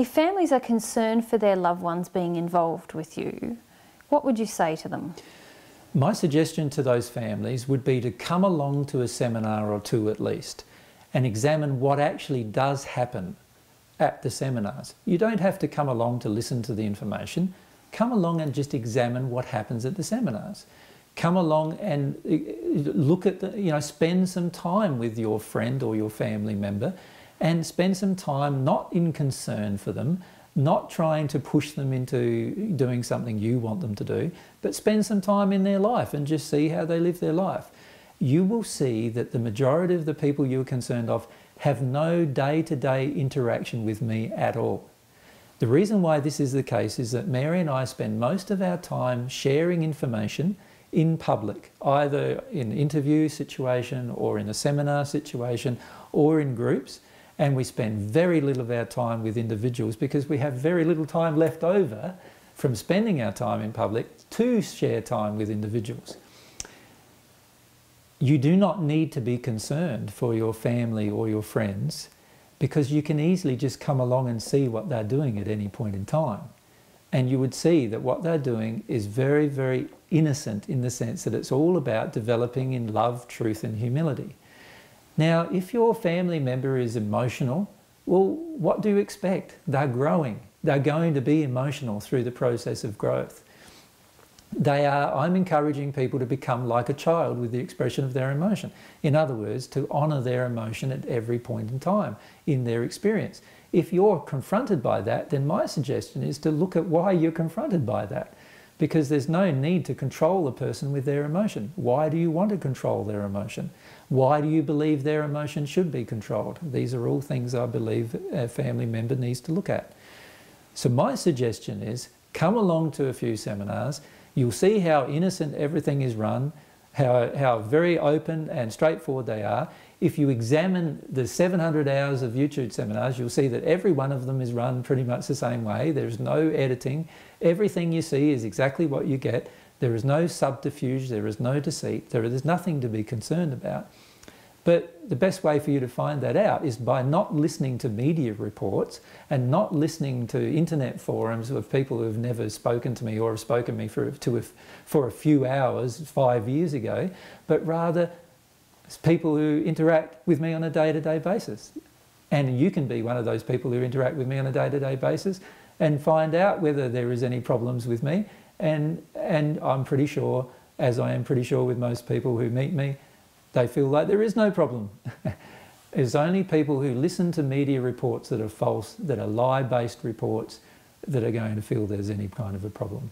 If families are concerned for their loved ones being involved with you, what would you say to them? My suggestion to those families would be to come along to a seminar or two at least and examine what actually does happen at the seminars. You don't have to come along to listen to the information. Come along and just examine what happens at the seminars. Come along and uh, look at the, you know, spend some time with your friend or your family member and spend some time not in concern for them, not trying to push them into doing something you want them to do, but spend some time in their life and just see how they live their life. You will see that the majority of the people you're concerned of have no day to day interaction with me at all. The reason why this is the case is that Mary and I spend most of our time sharing information in public, either in interview situation or in a seminar situation or in groups and we spend very little of our time with individuals because we have very little time left over from spending our time in public to share time with individuals. You do not need to be concerned for your family or your friends because you can easily just come along and see what they're doing at any point in time. And you would see that what they're doing is very, very innocent in the sense that it's all about developing in love, truth, and humility. Now, if your family member is emotional, well, what do you expect? They're growing. They're going to be emotional through the process of growth. They are, I'm encouraging people to become like a child with the expression of their emotion. In other words, to honour their emotion at every point in time in their experience. If you're confronted by that, then my suggestion is to look at why you're confronted by that because there's no need to control a person with their emotion. Why do you want to control their emotion? Why do you believe their emotion should be controlled? These are all things I believe a family member needs to look at. So my suggestion is come along to a few seminars. You'll see how innocent everything is run, how, how very open and straightforward they are. If you examine the 700 hours of YouTube seminars, you'll see that every one of them is run pretty much the same way. There's no editing. Everything you see is exactly what you get. There is no subterfuge, there is no deceit, there is nothing to be concerned about. But the best way for you to find that out is by not listening to media reports and not listening to internet forums of people who have never spoken to me or have spoken to me for, to a, for a few hours five years ago, but rather people who interact with me on a day to day basis. And you can be one of those people who interact with me on a day to day basis and find out whether there is any problems with me. And, and I'm pretty sure, as I am pretty sure with most people who meet me, they feel like there is no problem. it's only people who listen to media reports that are false, that are lie based reports, that are going to feel there's any kind of a problem.